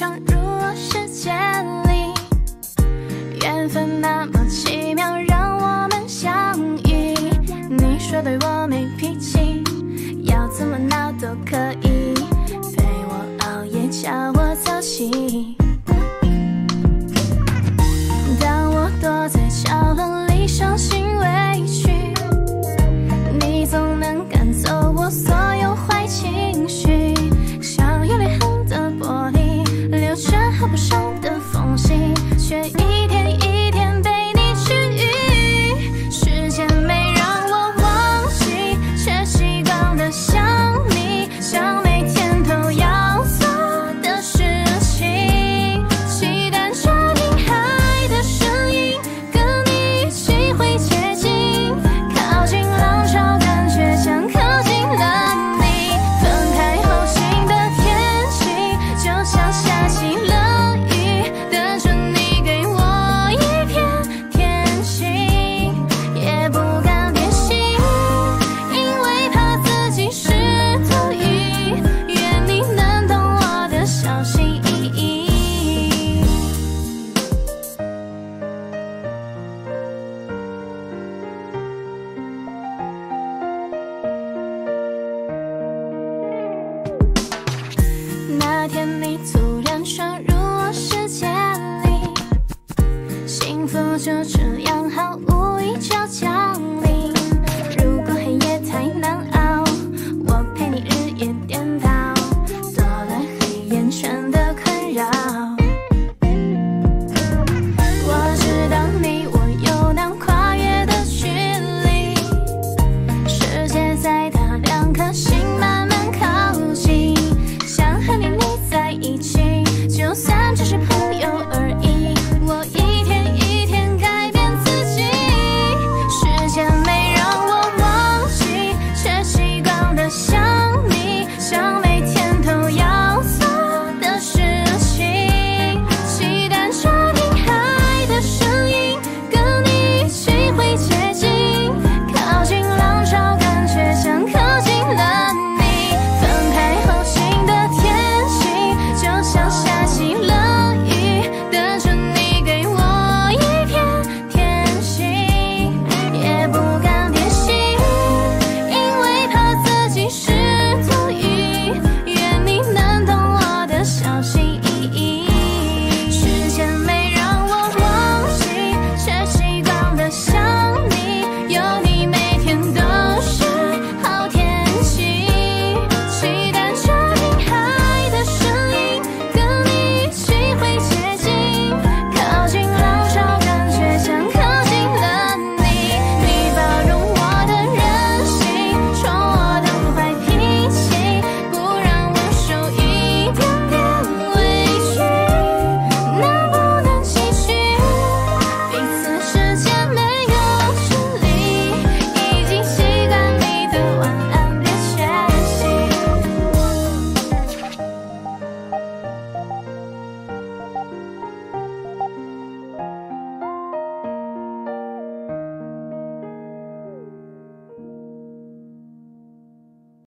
闯入我世界里，缘分那么奇妙，让我们相遇。你说对我没脾气，要怎么闹都可以，陪我熬夜，教我早起。否就这样毫无预兆？